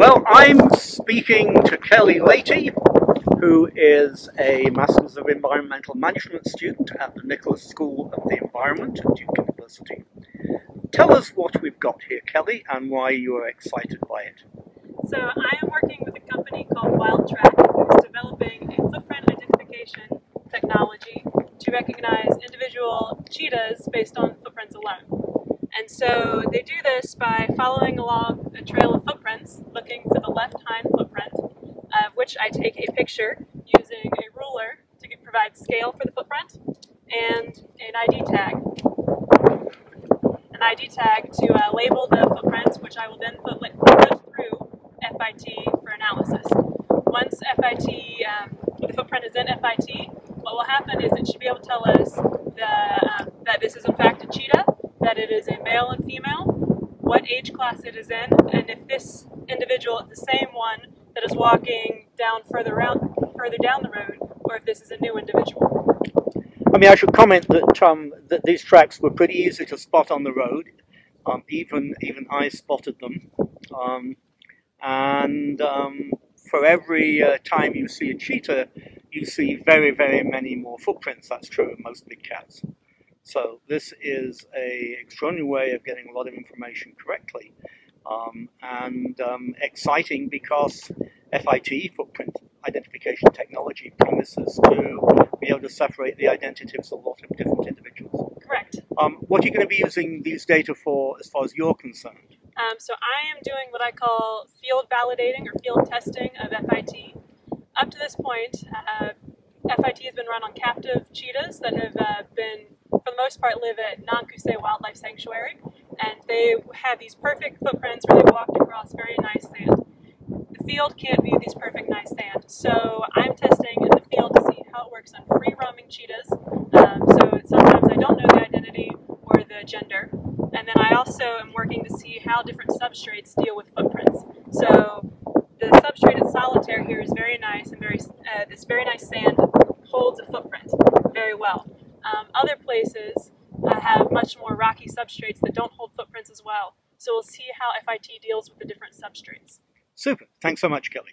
Well, I'm speaking to Kelly Leahy, who is a Masters of Environmental Management student at the Nicholas School of the Environment at Duke University. Tell us what we've got here, Kelly, and why you are excited by it. So I am working with a company called Wildtrack, who is developing a footprint identification technology to recognize individual cheetahs based on footprints alone. And so they do this by following along a trail of looking for the left hind footprint, of which I take a picture using a ruler to provide scale for the footprint, and an ID tag. An ID tag to uh, label the footprints, which I will then put, put through FIT for analysis. Once FIT, um, the footprint is in FIT, what will happen is it should be able to tell us the, um, that this is in fact a cheetah, that it is a male and female, what age class it is in, and if this individual the same one that is walking down further around, further down the road, or if this is a new individual. I mean, I should comment that um, that these tracks were pretty easy to spot on the road. Um, even even I spotted them, um, and um, for every uh, time you see a cheetah, you see very very many more footprints. That's true of most big cats. So this is a extraordinary way of getting a lot of information correctly, um, and um, exciting because FIT footprint identification technology promises to be able to separate the identities of a lot of different individuals. Correct. Um, what are you going to be using these data for as far as you're concerned? Um, so I am doing what I call field validating or field testing of FIT. Up to this point, uh, FIT has been run on captive cheetahs that have uh, been, for the most part, live at Nankuse Wildlife Sanctuary, and they have these perfect footprints where they walked across very nice sand. The field can't view these perfect nice sand, so I'm testing in the field to see how it works on free-roaming cheetahs. Um, so sometimes I don't know the identity or the gender, and then I also am working to see how different substrates deal with footprints. So the substrate at Solitaire here is very nice and very uh, this very nice sand holds a footprint other places uh, have much more rocky substrates that don't hold footprints as well. So we'll see how FIT deals with the different substrates. Super. Thanks so much, Kelly.